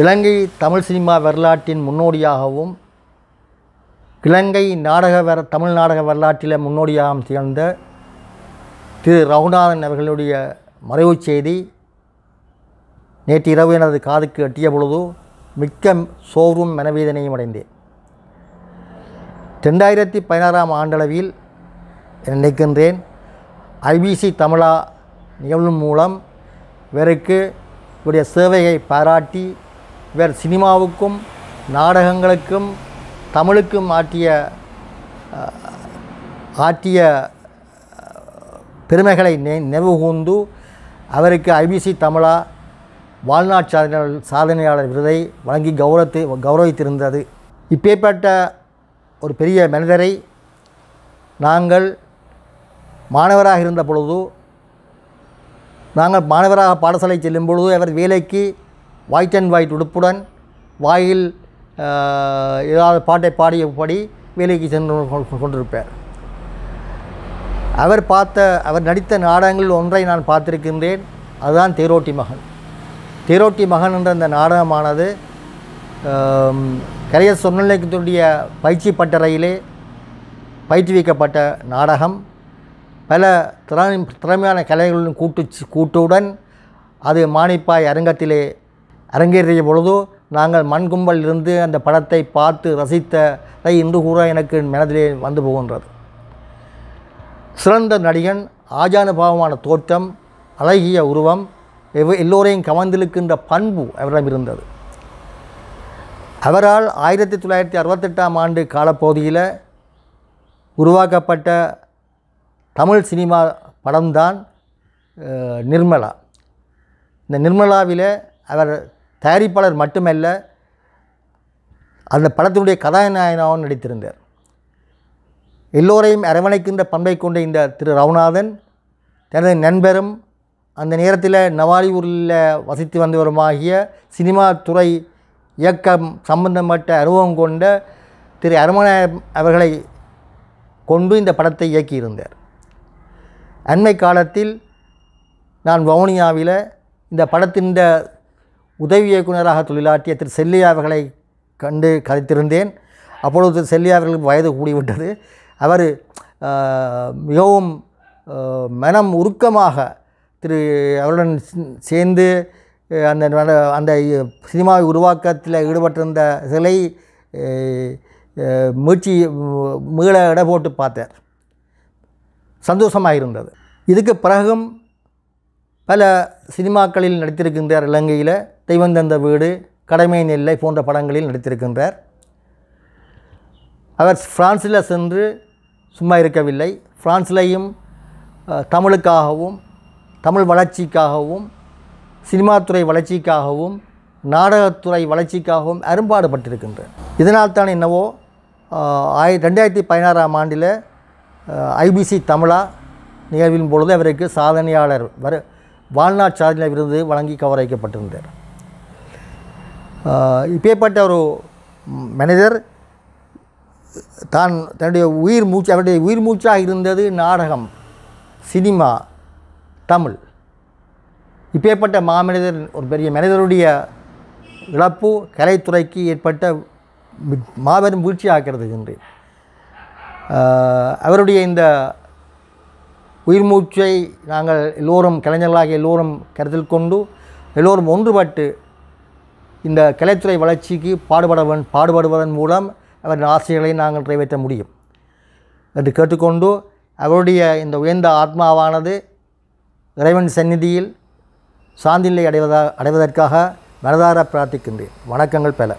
இலங்கை Tamil cinema வரலாற்றின் முன்னோடியாகவும் இலங்கை நாடக வர தமிழ் நாடக வரலாற்றில் முன்னோடியாகவும் திகழ்ந்த திரு ரகுநாதன் அவர்களுடைய மறைவுச் செய்தி நேற்று இரவு எனது காதுக்கு எட்டிய பொழுது மிக்க சோர்வும் மனவேதனையும் அடைந்தேன். ரெண்டாயிரத்தி பதினாறாம் ஆண்டளவில் நினைக்கின்றேன் ஐபிசி தமிழா நிகழ்வு மூலம் இவருக்கு இவருடைய சேவையை பாராட்டி இவர் சினிமாவுக்கும் நாடகங்களுக்கும் தமிழுக்கும் ஆற்றிய ஆற்றிய பெருமைகளை நெ நினைவு அவருக்கு ஐபிசி தமிழா வாழ்நாள் சாதனையாளர் சாதனையாளர் விருதை வழங்கி கௌரவத்தை கௌரவித்திருந்தது. இப்பேற்பட்ட ஒரு பெரிய மனிதரை நாங்கள் மாணவராக இருந்த பொழுது நாங்கள் மாணவராக பாடசாலை செல்லும் பொழுது அவர் வேலைக்கு ஒயிட் அண்ட் ஒயிட் உடுப்புடன் வாயில் ஏதாவது பாட்டை பாடியபடி வேலைக்கு சென்று கொண்டிருப்பார். அவர் பார்த்த அவர் நடித்த நாடகங்கள் ஒன்றை நான் பார்த்திருக்கின்றேன். அதுதான் தேரோட்டி மகன். தேரோட்டி மகன் என்ற அந்த நாடகமானது ஆம், கரையர் சொன்னலைக்கத்துடைய பயிற்சி பட்டறையிலே பயிற்றுவிக்கப்பட்ட நாடகம். பல திறமை திறமையான கலைகளின் கூட்டு கூட்டுடன் அது மானிப்பாய் அரங்கத்திலே அரங்கேறிய பொழுது நாங்கள் மண் கும்பல் இருந்து அந்த படத்தை பார்த்து ரசித்ததை இன்று கூற எனக்கு மனதிலே வந்து போகின்றது சிறந்த நடிகன் ஆஜானுபாவமான தோற்றம் அழகிய உருவம் எவ் எல்லோரையும் கவர்ந்திருக்கின்ற பண்பு அவரிடம் இருந்தது. அவரால் ஆயிரத்தி தொள்ளாயிரத்தி அறுபத்தெட்டாம் ஆண்டு காலப்பகுதியில் உருவாக்கப்பட்ட தமிழ் சினிமா படம்தான் நிர்மலா. இந்த நிர்மலாவில் அவர் தயாரிப்பாளர் மட்டுமல்ல அந்த படத்தினுடைய கதாநாயகனாகவும் நடித்திருந்தார். எல்லோரையும் அரவணைக்கின்ற பண்பை கொண்ட இந்த திரு. ரகுநாதன் தனது நண்பரும் அந்த நேரத்தில் நவாலியூரில் வசித்து வந்தவருமாகிய சினிமா துறை இயக்கம் சம்பந்தப்பட்ட அனுபவம் கொண்ட திரு. அரமண அவர்களை கொண்டு இந்த படத்தை இயக்கியிருந்தார். அண்மை காலத்தில் நான் வவுனியாவில் இந்த படத்தின் உதவி இயக்குனராக தொழிலாற்றிய திரு செல்லியா அவர்களை கண்டு கதைத்திருந்தேன். அப்பொழுது திரு செல்லியா அவர்களுக்கு வயது கூடிவிட்டது. அவர் மிகவும் மனம் உருக்கமாக திரு அவருடன் சேர்ந்து அந்த நட- அந்த சினிமாவை உருவாக்கத்தில் ஈடுபட்டிருந்த சிலை மீழ்ச்சி மீள இட போட்டு பார்த்தார். சந்தோஷமாக இருந்தது இதுக்கு பிறகும் பல சினிமாக்களில் நடித்திருக்கின்றார் இலங்கையில் தெய்வம் தந்த வீடு கடமை நெல்லை போன்ற படங்களில் நடித்திருக்கின்றார். அவர் ஃப்ரான்ஸில் சென்று சும்மா இருக்கவில்லை. ஃப்ரான்ஸ்லேயும் தமிழுக்காகவும் தமிழ் வளர்ச்சிக்காகவும் சினிமாத்துறை வளர்ச்சிக்காகவும் நாடகத்துறை வளர்ச்சிக்காகவும் அரும்பாடுபட்டிருக்கின்றார். இதனால் தான் என்னவோ ஆய் ரெண்டாயிரத்தி பதினாறாம் ஆண்டில் ஐபிசி தமிழா நிகழ்வின் பொழுது அவருக்கு சாதனையாளர் வரு வாழ்நாள் சாதனை விருது வழங்கி கௌரவிக்கப்பட்டிருந்தார் ஆஹ், இப்பேற்பட்ட ஒரு மனிதர் தான் தன்னுடைய உயிர் மூச்சு அவருடைய உயிர் மூச்சாக இருந்தது நாடகம் சினிமா தமிழ். இப்பேற்பட்ட மாமனிதர் ஒரு பெரிய மனிதருடைய இழப்பு கலைத்துறைக்கு ஏற்பட்ட மாபெரும் வீழ்ச்சியாகிறது என்று அவருடைய இந்த உயிர் மூச்சை நாங்கள் எல்லோரும் கலைஞர்களாக எல்லோரும் கருத்தில் கொண்டு எல்லோரும் ஒன்றுபட்டு இந்த கலைத்துறை வளர்ச்சிக்கு பாடுபடவன் பாடுபடுவதன் மூலம் அவரின் ஆசைகளை நாங்கள் நிறைவேற்ற முடியும். என்று கேட்டுக்கொண்டு அவருடைய இந்த உயர்ந்த ஆத்மாவானது இறைவன் சந்நிதியில் சாந்திநிலை அடைவதா அடைவதற்காக மனதார பிரார்த்திக்கின்றேன். வணக்கங்கள் பல.